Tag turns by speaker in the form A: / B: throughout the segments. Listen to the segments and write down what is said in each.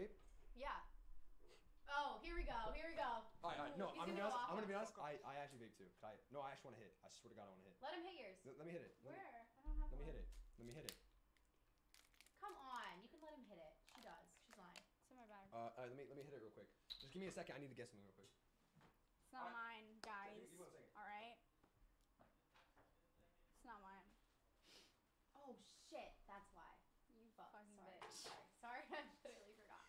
A: Alright, vape?
B: Yeah. Oh, here we go. Here we go.
A: Alright, alright. No,
B: He's
A: I'm gonna
B: gonna
A: be honest.
B: off
A: I'm gonna be honest. I, I actually vape too. Can I, no, I actually want to hit. I swear to God, I want to hit.
B: Let him hit yours.
A: Let, let me hit it. Let me,
B: Where? I don't have
A: let me hit it. Let me hit it.
B: Come on. You can let him hit it. She does. She's lying.
C: It's in my bag.
A: Uh, alright, let me let me hit it real quick. Just give me a second. I need to get something real quick.
C: It's not
A: Alright.
C: mine, guys.
A: You- you want a second?
C: All right. It's not mine.
B: Oh shit. That's why.
C: You
B: Fuck.
C: fucking
B: sorry.
C: bitch.
B: Sorry. Sorry. I literally forgot.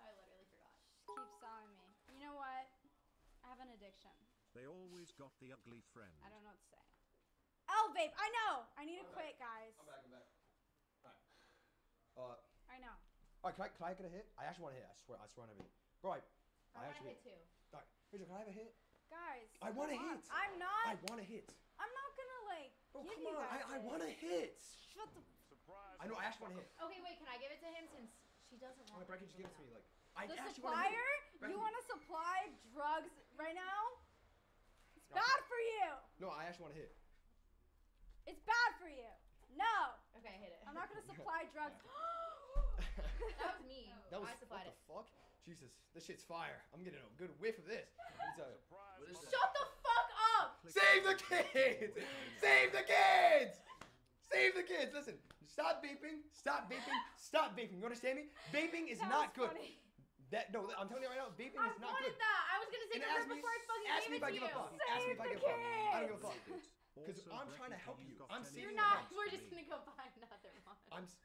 B: I literally forgot.
C: Keep selling me. You know what? I have an addiction.
D: They always got the ugly friend.
C: I don't know what to say. L vape. I know. I need to
A: I'm
C: quit,
A: back.
C: guys.
A: I'm back. I'm back. Alright. Uh,
C: I know.
A: alright. Can I can I get a hit? I actually want to hit. I swear. I swear on everything. Bro, I,
B: I,
A: I
B: want to
A: actually.
B: hit too.
A: Alright, Rachel, can I have a hit?
C: Guys.
A: I wanna
C: come on.
A: hit.
C: I'm not.
A: I want to hit.
C: I'm not gonna like
A: Bro,
C: give
A: come
C: you
A: on.
C: guys
A: I, I want to hit.
C: Shut the.
D: Surprise!
A: I know. I actually want to hit.
B: Okay, wait. Can I give it to him since she doesn't want
A: Alright, Becky, just give it to me. Like, I
C: The
A: actually want to hit.
C: supplier?
A: Becky.
C: You want to supply drugs right now? It's
A: No.
C: bad for you.
A: No, I actually want to hit.
C: It's bad for you. No,
B: Okay, hit it.
C: I'm not gonna supply drugs.
B: That was me.
A: That was
B: I supplied
A: what
B: it.
A: the fuck? Jesus, this shit's fire. I'm getting a good whiff of this. Let me tell you.
D: Surprise!
E: What is
D: mother-
E: that?
B: Shut the fuck up!
A: Save the kids! Save the kids! Save the kids! Listen, stop vaping. Stop vaping. Stop vaping. You understand me? Vaping is
C: That
A: not
C: was
A: good.
C: funny.
A: That no, I'm telling you right now, vaping
B: I
A: is not good.
B: I wanted that. I was gonna say
A: And
B: the
A: ask
B: word
A: me,
B: I fucking
A: ask me if I
B: it
A: give
B: to
A: a
B: you.
A: fuck. Ask me if I give a fuck. I don't give a fuck. Because I'm trying to help you. I'm
D: any
A: saving
B: You're not. We're just gonna go buy another one.
A: I'm. s-